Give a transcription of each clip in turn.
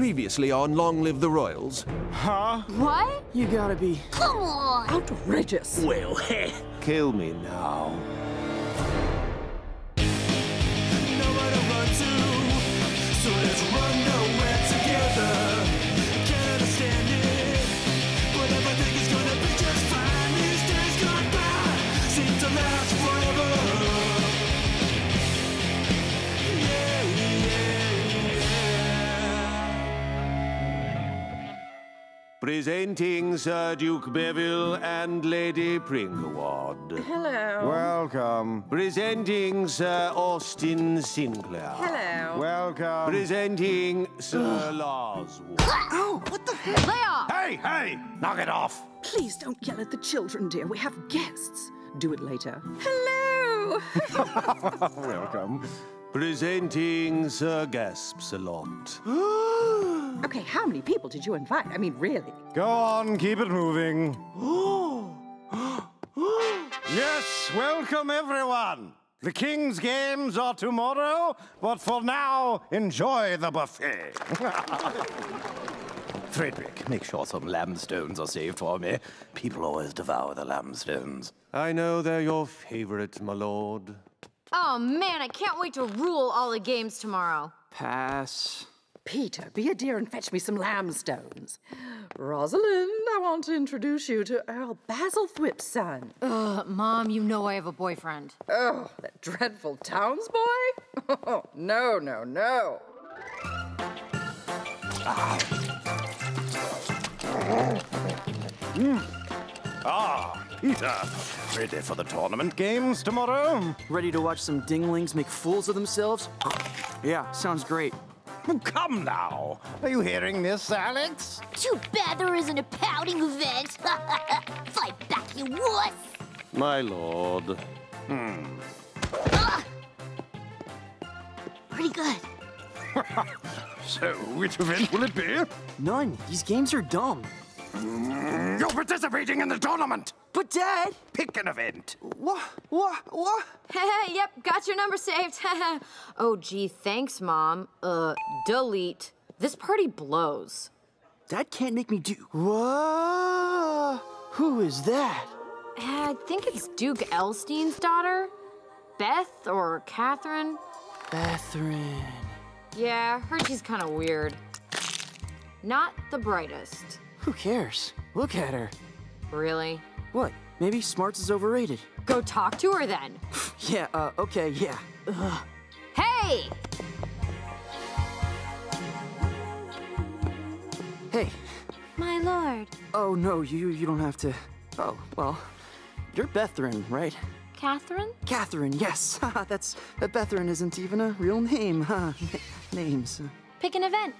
previously on Long Live the Royals. Huh? What? You gotta be Come on! outrageous. Well, heh. Kill me now. Presenting Sir Duke Beville and Lady Pringleward. Hello. Welcome. Presenting Sir Austin Sinclair. Hello. Welcome. Presenting Sir Lars Oh, what the heck? Lay off! Hey, hey! Knock it off! Please don't yell at the children, dear. We have guests. Do it later. Hello. Welcome. Presenting Sir Gaspsalot. okay, how many people did you invite? I mean, really? Go on, keep it moving. yes, welcome everyone. The King's Games are tomorrow, but for now, enjoy the buffet. Frederick, make sure some lambstones are saved for me. People always devour the lambstones. I know they're your favorite, my lord. Oh man, I can't wait to rule all the games tomorrow. Pass. Peter, be a dear and fetch me some lambstones. Rosalind, I want to introduce you to Earl Basilthwip's son. Ugh, Mom, you know I have a boyfriend. Oh, that dreadful townsboy? Oh, no, no, no. ah, Peter. Ready for the tournament games tomorrow? Ready to watch some dinglings make fools of themselves? Yeah, sounds great. Come now. Are you hearing this, Alex? Too bad there isn't a pouting event. Fight back, you wuss! My lord. Ah! Pretty good. So, which event will it be? None. These games are dumb. You're participating in the tournament. But Dad! Pick an event. What? What? What? yep, got your number saved. oh, gee, thanks, Mom. Uh, delete. This party blows. That can't make me do. Whoa! Who is that? I think it's Duke Elstein's daughter. Beth or Catherine. Catherine. Yeah, heard she's kind of weird. Not the brightest. Who cares? Look at her. Really? What? Maybe smarts is overrated. Go talk to her then. Yeah, uh, okay, yeah. Ugh. Hey! Hey. My lord. Oh, no, you you don't have to. Oh, well. You're Bethren, right? Catherine? Catherine, yes. That's. That Bethren isn't even a real name, huh? Names. Pick an event.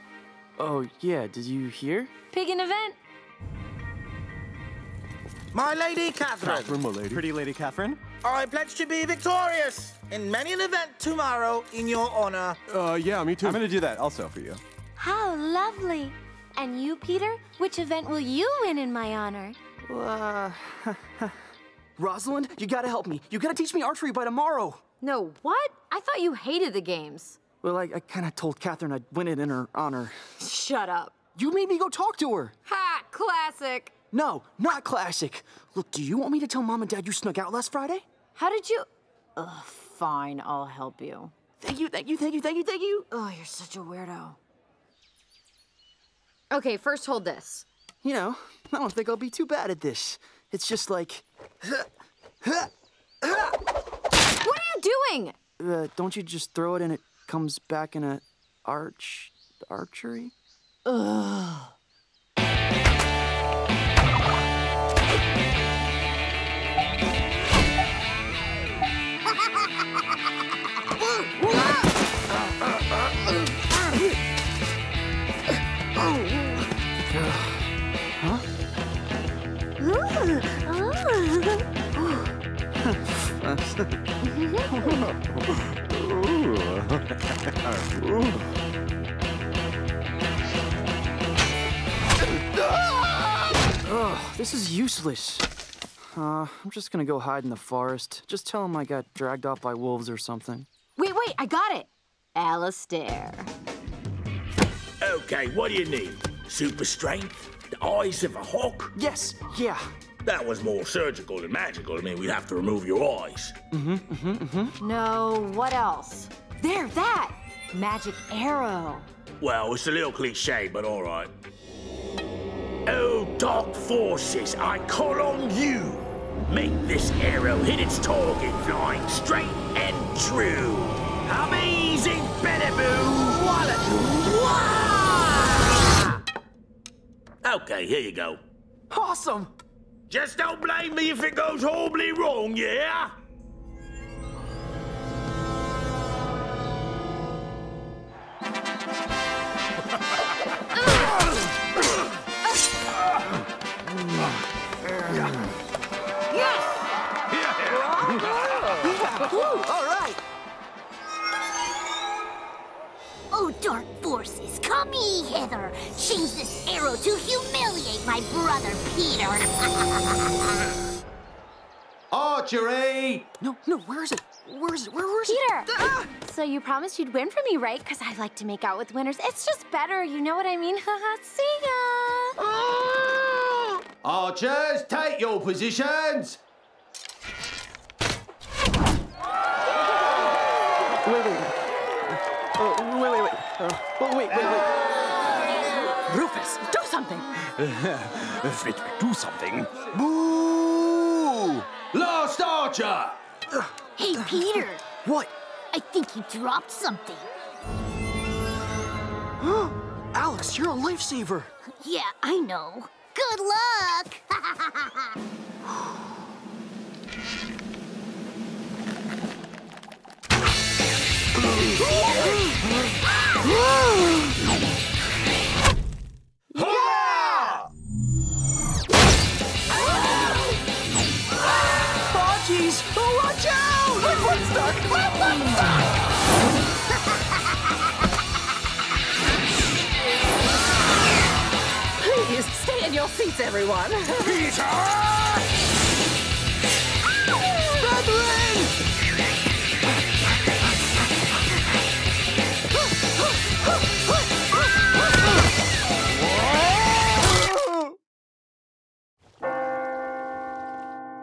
Oh, yeah, did you hear? Pick an event. My Lady Catherine. Catherine, my lady. Pretty Lady Catherine. I pledge to be victorious in many an event tomorrow in your honor. Uh, yeah, me too. I'm gonna do that also for you. How lovely. And you, Peter? Which event will you win in my honor? Uh, Rosalind, you gotta help me. You gotta teach me archery by tomorrow. No, what? I thought you hated the games. Well, I, I kinda told Catherine I'd win it in her honor. Shut up. You made me go talk to her. Ha! Classic. No, not classic. Look, do you want me to tell Mom and Dad you snuck out last Friday? How did you? Ugh, fine, I'll help you. Thank you, thank you, thank you, thank you, thank you. Oh, you're such a weirdo. Okay, first hold this. You know, I don't think I'll be too bad at this. It's just like. What are you doing? Uh, don't you just throw it and it comes back in a arch archery? Ugh, Ooh. this is useless. Uh, I'm just gonna go hide in the forest. Just tell him I got dragged off by wolves or something. Wait, wait, I got it. Alistair. Okay, what do you need? Super strength? The eyes of a hawk? Yes, yeah. That was more surgical than magical. I mean, we'd have to remove your eyes. Mm-hmm, mm-hmm, mm-hmm. No, what else? There, that! Magic arrow. Well, it's a little cliche, but all right. Dark forces, I call on you. Make this arrow hit its target flying straight and true. Amazing Benaboo! Okay, here you go. Awesome! Just don't blame me if it goes horribly wrong, yeah? All right. Oh, dark forces, come ye hither. Change this arrow to humiliate my brother Peter. Archery! No, no, where is it? Where is it? Where, where is Peter! it? Ah! So you promised you'd win for me, right? Because I like to make out with winners. It's just better, you know what I mean? See ya! Archers, take your positions! Wait, wait. Oh, wait, wait, wait. Oh, wait, wait, wait. Rufus, do something! Fritz, do something. Boo! Last archer! Hey, Peter! What? I think you dropped something. Alex, you're a lifesaver. Yeah, I know. Good luck! seats, everyone.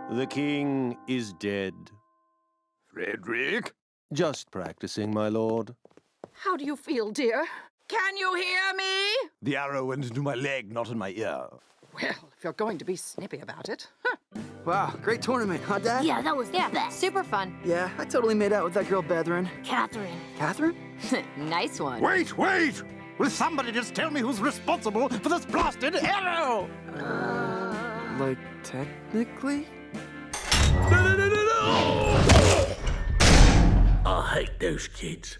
The king is dead. Frederick? Just practicing, my lord. How do you feel, dear? Can you hear me? The arrow went into my leg, not in my ear. Well, if you're going to be snippy about it. Huh. Wow, great tournament, huh, Dad? yeah, that was Yeah, the best. super fun. Yeah, I totally made out with that girl, Bethrin. Catherine. Catherine? nice one. Wait, wait! Will somebody just tell me who's responsible for this blasted arrow? Uh. Like, technically? No, no, no, no, no! I hate those kids.